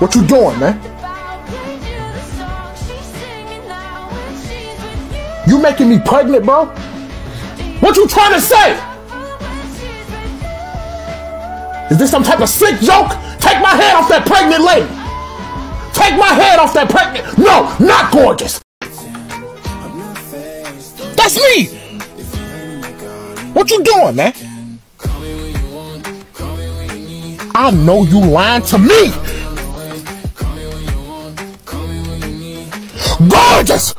What you doing, man? You making me pregnant, bro? What you trying to say? Is this some type of sick joke? Take my head off that pregnant lady. Take my head off that pregnant. No, not gorgeous. That's me. What you doing, man? I know you lying to me. Gorgeous.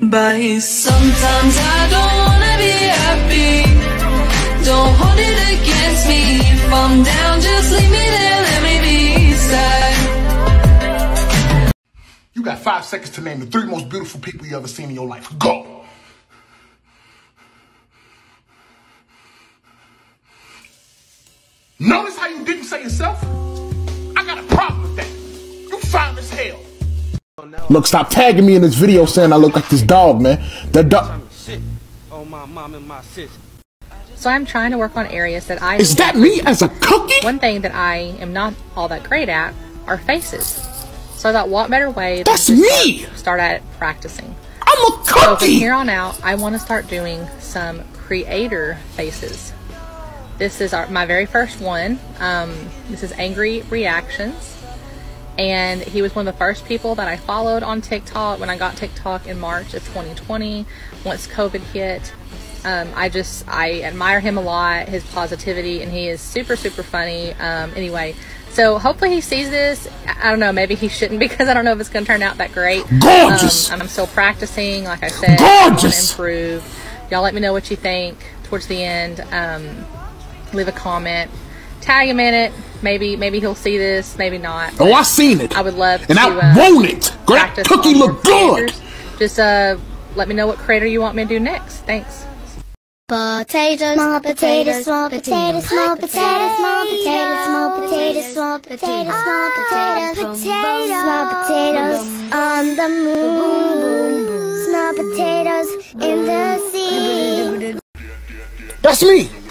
But sometimes I don't wanna be happy. Don't hold it against me. If I'm down, just leave me there, let me be sad. You got five seconds to name the three most beautiful people you ever seen in your life. Go. Notice how you didn't say yourself? Look, stop tagging me in this video saying I look like this dog, man. That dog. My mom and my sis. So I'm trying to work on areas that I Is that me as a cookie? One thing that I am not all that great at are faces. So I thought, what better way than That's to me! Start, start at practicing. I'm a So from here on out, I want to start doing some creator faces. This is our, my very first one. Um, this is Angry Reactions. And he was one of the first people that I followed on TikTok when I got TikTok in March of 2020, once COVID hit. Um, I just, I admire him a lot, his positivity, and he is super, super funny. Um, anyway, so hopefully he sees this. I don't know, maybe he shouldn't because I don't know if it's going to turn out that great. Gorgeous. Um, and I'm still practicing, like I said. I Gorgeous. improve. Y'all let me know what you think towards the end. Um, leave a comment. Tag him in it. Maybe maybe he'll see this. Maybe not. Oh, I seen it. I would love And to. I uh, want it. Girl, that cookie look good. creators. Just uh, let me know what creator you want me to do next. Thanks. Potatoes, small potatoes, small potatoes, small potatoes, small potatoes, small potatoes, small potatoes, small potatoes, small potatoes on the moon, small potatoes in the sea. That's me.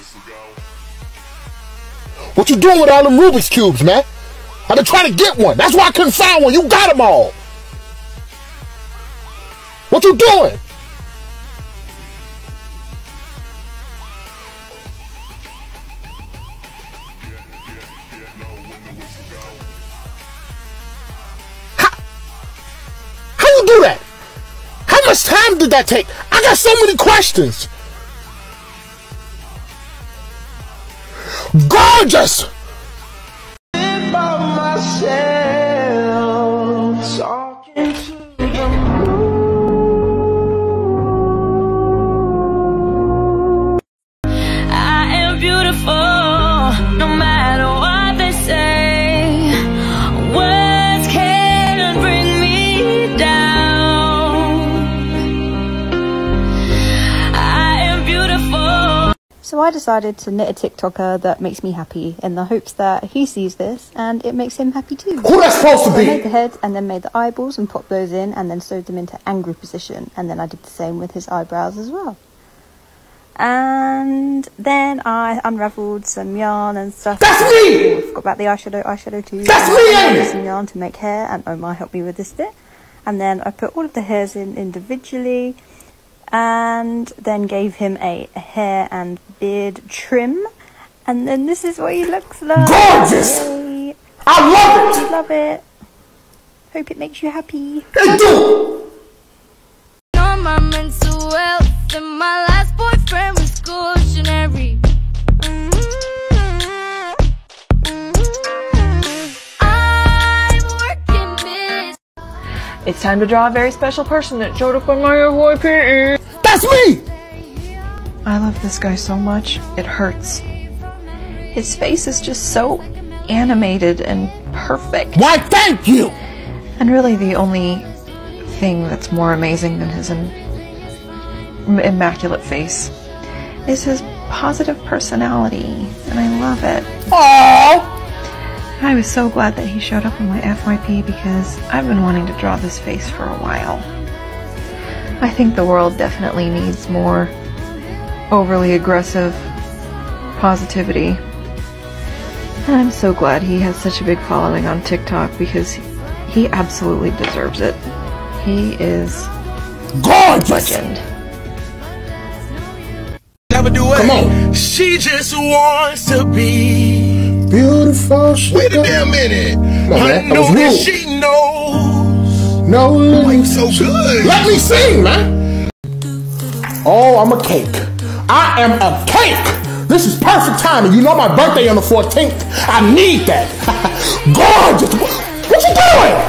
What you doing with all them Rubik's cubes, man? I've been trying to get one. That's why I couldn't find one. You got them all. What you doing? How, how you do that? How much time did that take? I got so many questions. Gorgeous! I am beautiful, no matter So I decided to knit a TikToker that makes me happy in the hopes that he sees this and it makes him happy too. Who that's supposed to So I made the head and then made the eyeballs and popped those in and then sewed them into angry position and then I did the same with his eyebrows as well. And then I unravelled some yarn and stuff. That's me! Oh, I forgot about the eyeshadow, eyeshadow too. That's And me, I ain't used some yarn to make hair and oh Omar helped me with this bit. And then I put all of the hairs in individually and then gave him a hair and beard trim. And then this is what he looks like. Gorgeous! Yay. I love I it! love it. Hope it makes you happy. It do! On my mental health, and my last boyfriend was cautionary. Mm-hmm. I'm working busy. It's time to draw a very special person that showed up on my FYP. That's me! I love this guy so much. It hurts. His face is just so animated and perfect. Why, thank you! And really, the only thing that's more amazing than his im- immaculate face is his positive personality. And I love it. Aww! I was so glad that he showed up on my FYP because I've been wanting to draw this face for a while. I think the world definitely needs more overly aggressive positivity. And I'm so glad he has such a big following on TikTok because he absolutely deserves it. He is Gorgeous! legend. Never do it. Come on. She just wants to be. Beautiful. Wait a damn minute. on, I man. That know was that rude. she knows. No you limits. so good? Let me sing, man. Oh, I'm a cake. I am a cake. This is perfect timing. You know my birthday on the 14th. I need that. Gorgeous. What, what you doing?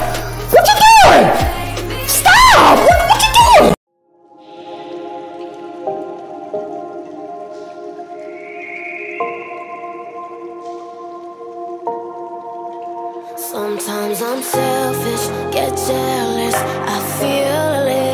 Sometimes I'm selfish, get jealous. I feel little